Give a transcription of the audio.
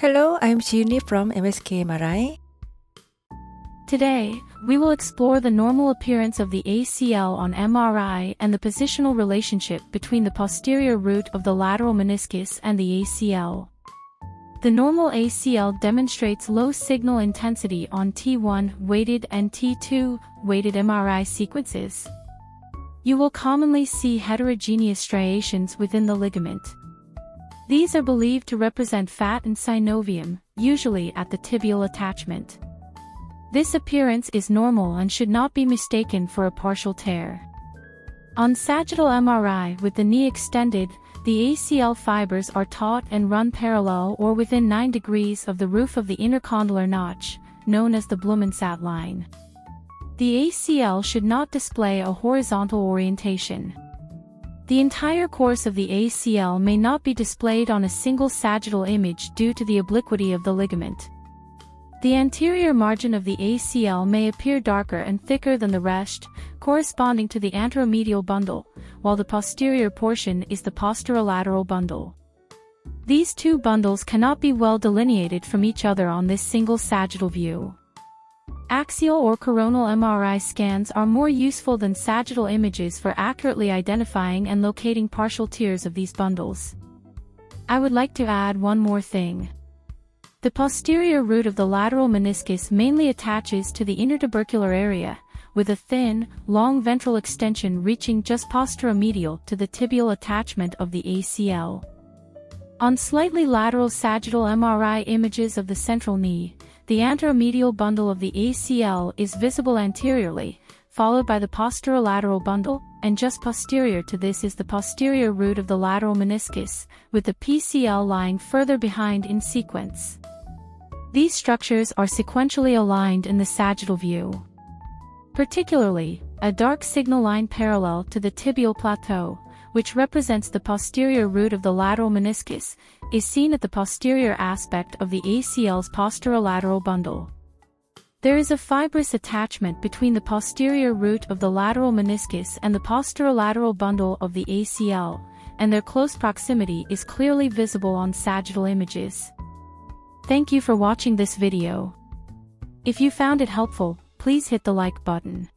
Hello, I'm Chini from MSK MRI. Today, we will explore the normal appearance of the ACL on MRI and the positional relationship between the posterior root of the lateral meniscus and the ACL. The normal ACL demonstrates low signal intensity on T1 weighted and T2 weighted MRI sequences. You will commonly see heterogeneous striations within the ligament. These are believed to represent fat and synovium, usually at the tibial attachment. This appearance is normal and should not be mistaken for a partial tear. On sagittal MRI with the knee extended, the ACL fibers are taut and run parallel or within 9 degrees of the roof of the intercondylar notch, known as the Blumensaat line. The ACL should not display a horizontal orientation. The entire course of the ACL may not be displayed on a single sagittal image due to the obliquity of the ligament. The anterior margin of the ACL may appear darker and thicker than the rest, corresponding to the anteromedial bundle, while the posterior portion is the posterolateral bundle. These two bundles cannot be well delineated from each other on this single sagittal view. Axial or coronal MRI scans are more useful than sagittal images for accurately identifying and locating partial tears of these bundles. I would like to add one more thing. The posterior root of the lateral meniscus mainly attaches to the intertubercular area, with a thin, long ventral extension reaching just posteromedial to the tibial attachment of the ACL. On slightly lateral sagittal MRI images of the central knee, the anteromedial bundle of the ACL is visible anteriorly, followed by the posterolateral bundle, and just posterior to this is the posterior root of the lateral meniscus, with the PCL lying further behind in sequence. These structures are sequentially aligned in the sagittal view. Particularly, a dark signal line parallel to the tibial plateau, which represents the posterior root of the lateral meniscus, is seen at the posterior aspect of the ACL's posterolateral bundle. There is a fibrous attachment between the posterior root of the lateral meniscus and the posterolateral bundle of the ACL, and their close proximity is clearly visible on sagittal images. Thank you for watching this video. If you found it helpful, please hit the like button.